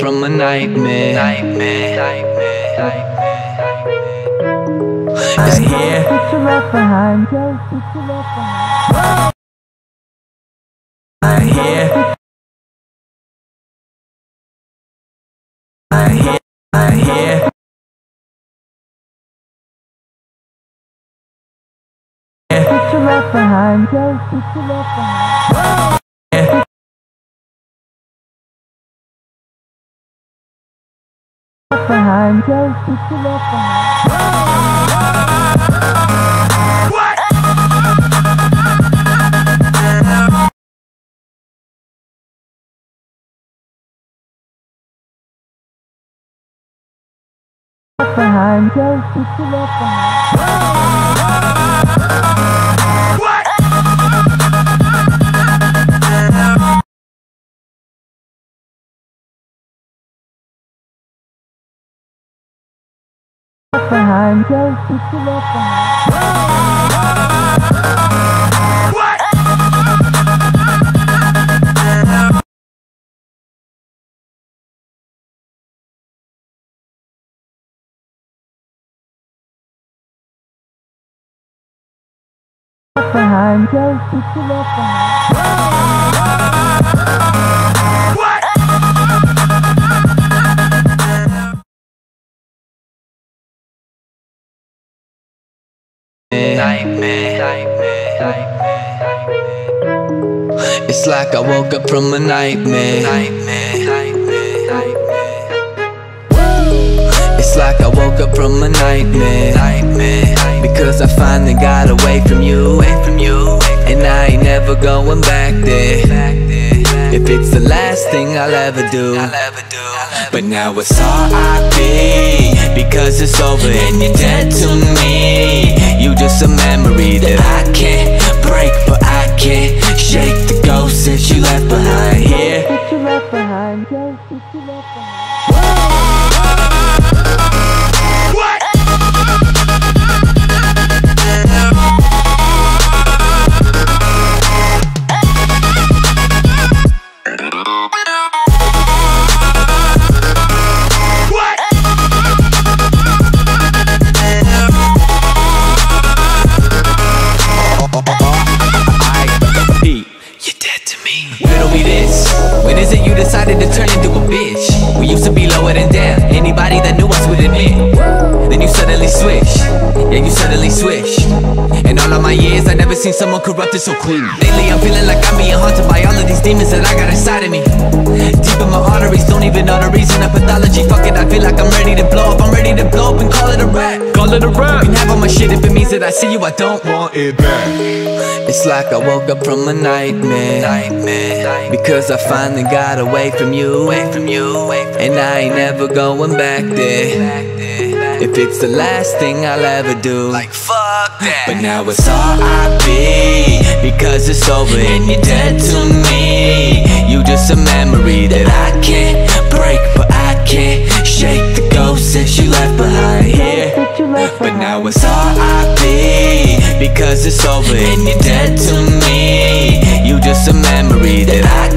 from a nightmare. Nightmare. Nightmare. Nightmare. It's here. What you left behind, ghost, what left behind. I hear. I hear. I hear. What you left behind, ghost, what left behind. Left behind, ghost, what you left behind. Behind, what you left behind. Left behind, ghost, what you left behind. Left behind, ghost, what It's like I woke up from a nightmare. It's like I woke up from a nightmare. Because I finally got. Away from you. And I ain't never going back there. If it's the last thing I'll ever do. But now it's R.I.P. Because it's over and you're dead to me. You're just a memory that I can't break, but I can't shake the ghost that you left behind here. You corrupted so quick. Lately, I'm feeling like I'm being haunted by all of these demons that I got inside of me. Deep in my arteries, don't even know the reason of pathology. Fuck it, I feel like I'm ready to blow up. I'm ready to blow up and call it a rap. Call it a rap. You can have all my shit if it means that I see you, I don't want Want it back. it's like I woke up from a nightmare. Nightmare. Because I finally got away from you. Away from you. And I ain't never going back there. If it's the last thing I'll ever do. Like fuck that. But now it's R.I.P. Because it's over and you're dead to me. You just a memory that I can't break, but I can't shake the ghost that you left behind here. What you left But now it's R.I.P. Because it's over and you're dead to me You just a memory that I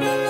la la